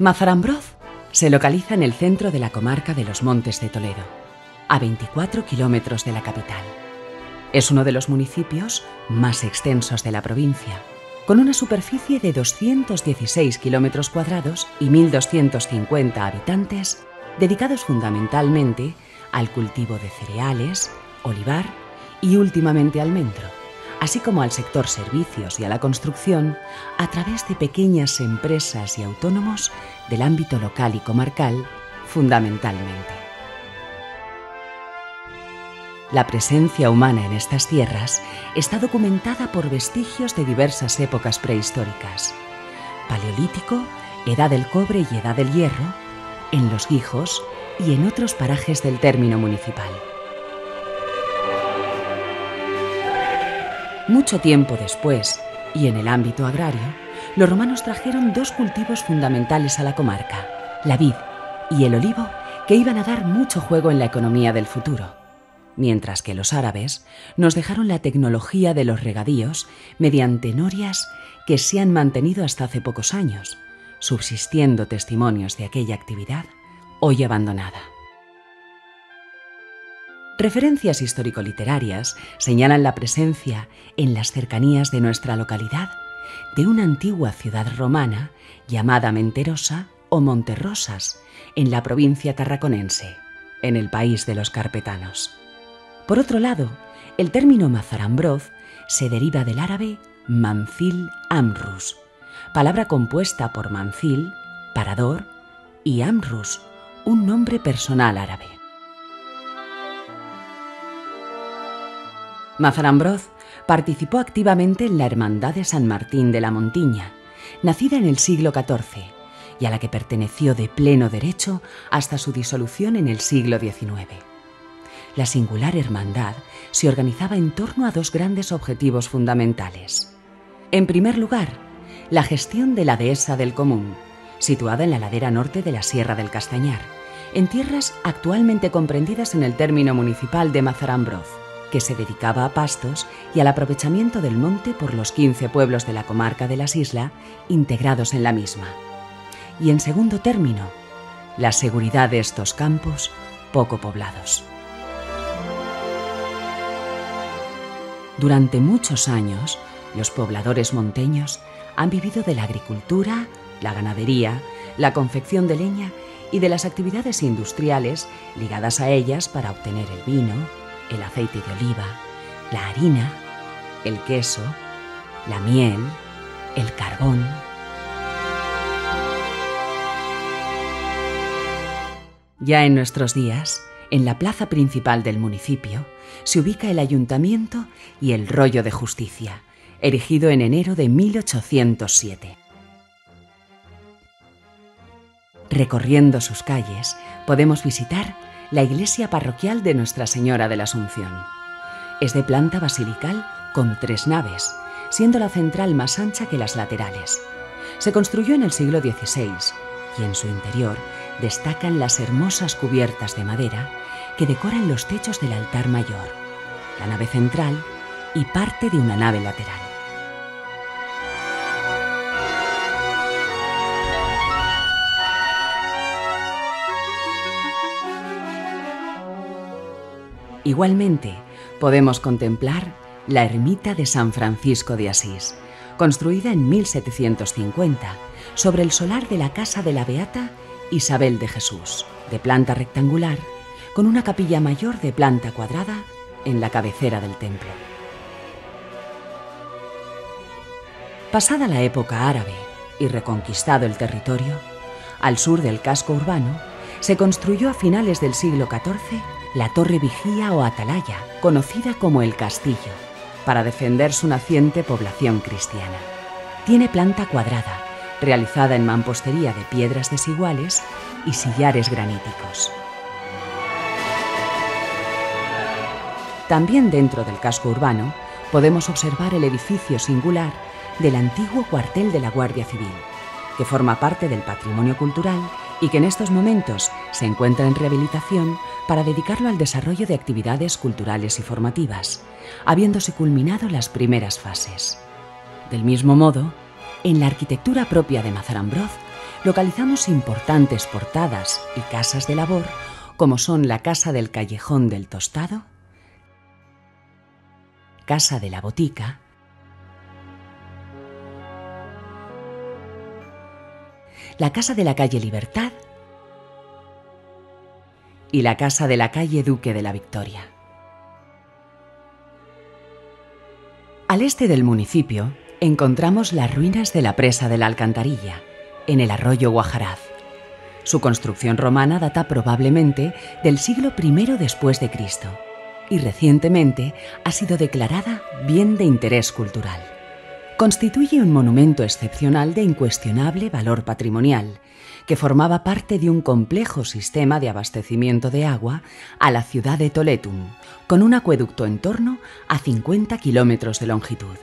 Mazarambroz se localiza en el centro de la comarca de los Montes de Toledo, a 24 kilómetros de la capital. Es uno de los municipios más extensos de la provincia, con una superficie de 216 kilómetros cuadrados y 1.250 habitantes, dedicados fundamentalmente al cultivo de cereales, olivar y últimamente almendro, así como al sector servicios y a la construcción a través de pequeñas empresas y autónomos del ámbito local y comarcal, fundamentalmente. La presencia humana en estas tierras está documentada por vestigios de diversas épocas prehistóricas. Paleolítico, Edad del Cobre y Edad del Hierro, en Los Guijos y en otros parajes del término municipal. Mucho tiempo después, y en el ámbito agrario, los romanos trajeron dos cultivos fundamentales a la comarca, la vid y el olivo, que iban a dar mucho juego en la economía del futuro mientras que los árabes nos dejaron la tecnología de los regadíos mediante norias que se han mantenido hasta hace pocos años, subsistiendo testimonios de aquella actividad hoy abandonada. Referencias histórico-literarias señalan la presencia en las cercanías de nuestra localidad de una antigua ciudad romana llamada Menterosa o Monterrosas, en la provincia tarraconense, en el país de los carpetanos. Por otro lado, el término Mazarambroz se deriva del árabe Mancil Amrus, palabra compuesta por Mancil, parador, y Amrus, un nombre personal árabe. Mazarambroz participó activamente en la Hermandad de San Martín de la Montiña, nacida en el siglo XIV y a la que perteneció de pleno derecho hasta su disolución en el siglo XIX la singular hermandad se organizaba en torno a dos grandes objetivos fundamentales. En primer lugar, la gestión de la dehesa del Común, situada en la ladera norte de la Sierra del Castañar, en tierras actualmente comprendidas en el término municipal de Mazarambroz, que se dedicaba a pastos y al aprovechamiento del monte por los 15 pueblos de la comarca de las Islas integrados en la misma. Y en segundo término, la seguridad de estos campos poco poblados. Durante muchos años, los pobladores monteños han vivido de la agricultura, la ganadería, la confección de leña y de las actividades industriales ligadas a ellas para obtener el vino, el aceite de oliva, la harina, el queso, la miel, el carbón. Ya en nuestros días, en la plaza principal del municipio se ubica el ayuntamiento y el rollo de justicia, erigido en enero de 1807. Recorriendo sus calles podemos visitar la iglesia parroquial de Nuestra Señora de la Asunción. Es de planta basilical con tres naves, siendo la central más ancha que las laterales. Se construyó en el siglo XVI y en su interior destacan las hermosas cubiertas de madera que decoran los techos del altar mayor, la nave central y parte de una nave lateral. Igualmente, podemos contemplar la ermita de San Francisco de Asís, construida en 1750 sobre el solar de la casa de la Beata Isabel de Jesús, de planta rectangular, con una capilla mayor de planta cuadrada en la cabecera del templo. Pasada la época árabe y reconquistado el territorio, al sur del casco urbano, se construyó a finales del siglo XIV la torre vigía o atalaya, conocida como el castillo, para defender su naciente población cristiana. Tiene planta cuadrada, realizada en mampostería de piedras desiguales y sillares graníticos. También dentro del casco urbano podemos observar el edificio singular del antiguo cuartel de la Guardia Civil, que forma parte del patrimonio cultural y que en estos momentos se encuentra en rehabilitación para dedicarlo al desarrollo de actividades culturales y formativas, habiéndose culminado las primeras fases. Del mismo modo, en la arquitectura propia de Mazarambroz localizamos importantes portadas y casas de labor como son la Casa del Callejón del Tostado, Casa de la Botica, la Casa de la Calle Libertad y la Casa de la Calle Duque de la Victoria. Al este del municipio encontramos las ruinas de la presa de la Alcantarilla, en el arroyo Guajaraz. Su construcción romana data probablemente del siglo I después de Cristo y recientemente ha sido declarada bien de interés cultural. Constituye un monumento excepcional de incuestionable valor patrimonial, que formaba parte de un complejo sistema de abastecimiento de agua a la ciudad de Toletum, con un acueducto en torno a 50 kilómetros de longitud.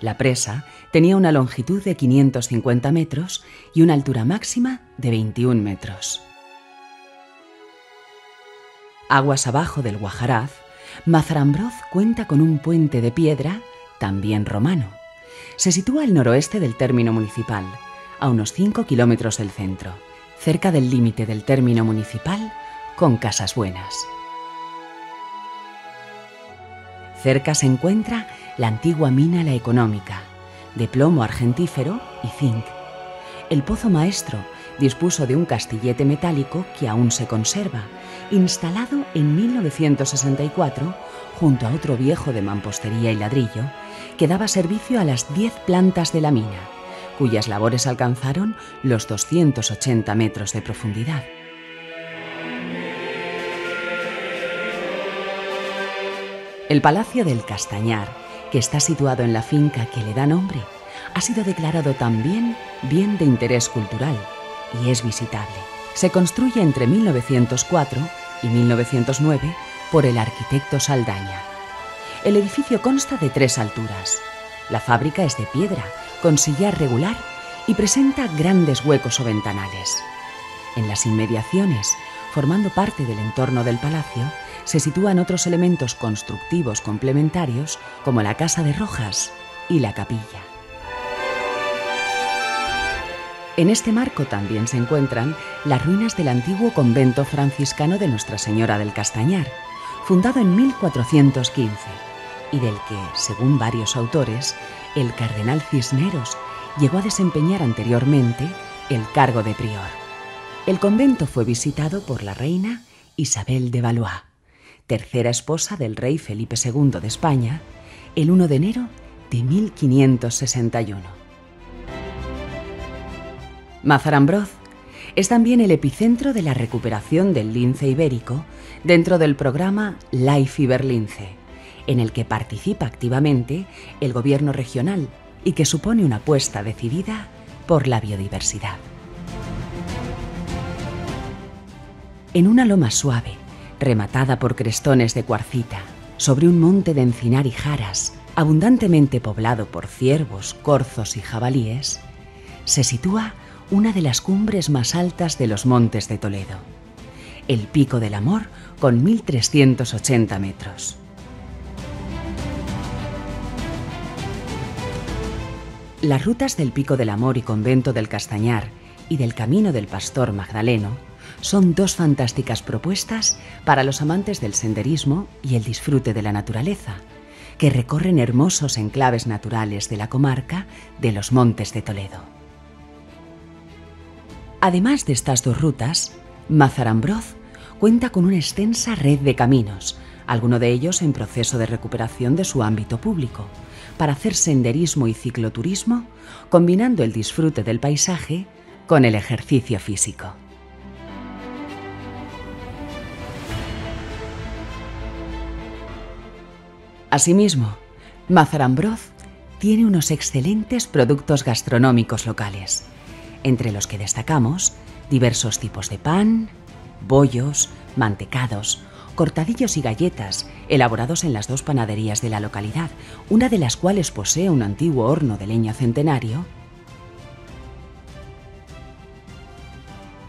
La presa tenía una longitud de 550 metros y una altura máxima de 21 metros. Aguas abajo del Guajaraz, Mazarambroz cuenta con un puente de piedra, también romano. Se sitúa al noroeste del término municipal, a unos 5 kilómetros del centro, cerca del límite del término municipal con Casas Buenas. Cerca se encuentra la antigua mina La Económica, de plomo argentífero y zinc. El pozo maestro dispuso de un castillete metálico que aún se conserva, instalado en 1964 junto a otro viejo de mampostería y ladrillo, que daba servicio a las 10 plantas de la mina, cuyas labores alcanzaron los 280 metros de profundidad. El Palacio del Castañar que está situado en la finca que le da nombre, ha sido declarado también bien de interés cultural y es visitable. Se construye entre 1904 y 1909 por el arquitecto Saldaña. El edificio consta de tres alturas. La fábrica es de piedra, con sillar regular y presenta grandes huecos o ventanales. En las inmediaciones, formando parte del entorno del palacio, se sitúan otros elementos constructivos complementarios como la Casa de Rojas y la capilla. En este marco también se encuentran las ruinas del antiguo convento franciscano de Nuestra Señora del Castañar, fundado en 1415 y del que, según varios autores, el cardenal Cisneros llegó a desempeñar anteriormente el cargo de prior. El convento fue visitado por la reina Isabel de Valois tercera esposa del rey Felipe II de España, el 1 de enero de 1561. Mazarambroz es también el epicentro de la recuperación del lince ibérico dentro del programa Life Iberlince, en el que participa activamente el gobierno regional y que supone una apuesta decidida por la biodiversidad. En una loma suave, rematada por crestones de cuarcita, sobre un monte de encinar y jaras, abundantemente poblado por ciervos, corzos y jabalíes, se sitúa una de las cumbres más altas de los montes de Toledo, el Pico del Amor con 1.380 metros. Las rutas del Pico del Amor y Convento del Castañar y del Camino del Pastor Magdaleno son dos fantásticas propuestas para los amantes del senderismo y el disfrute de la naturaleza, que recorren hermosos enclaves naturales de la comarca de los Montes de Toledo. Además de estas dos rutas, Mazarambroz cuenta con una extensa red de caminos, alguno de ellos en proceso de recuperación de su ámbito público, para hacer senderismo y cicloturismo, combinando el disfrute del paisaje con el ejercicio físico. Asimismo, Mazarambroz tiene unos excelentes productos gastronómicos locales, entre los que destacamos diversos tipos de pan, bollos, mantecados, cortadillos y galletas elaborados en las dos panaderías de la localidad, una de las cuales posee un antiguo horno de leña centenario,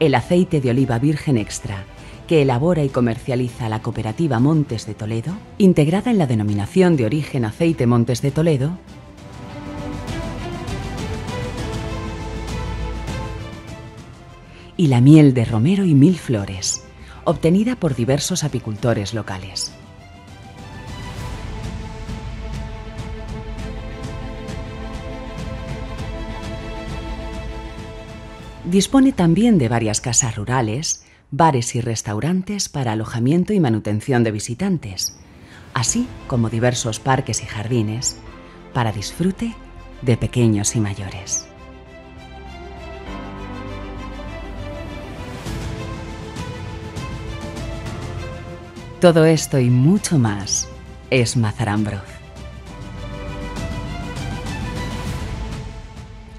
el aceite de oliva virgen extra, que elabora y comercializa la cooperativa Montes de Toledo, integrada en la denominación de origen Aceite Montes de Toledo, y la miel de romero y mil flores, obtenida por diversos apicultores locales. Dispone también de varias casas rurales, bares y restaurantes para alojamiento y manutención de visitantes, así como diversos parques y jardines para disfrute de pequeños y mayores. Todo esto y mucho más es Mazarambroz.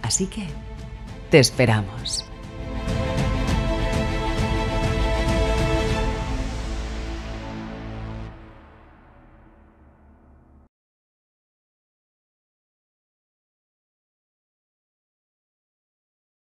Así que te esperamos.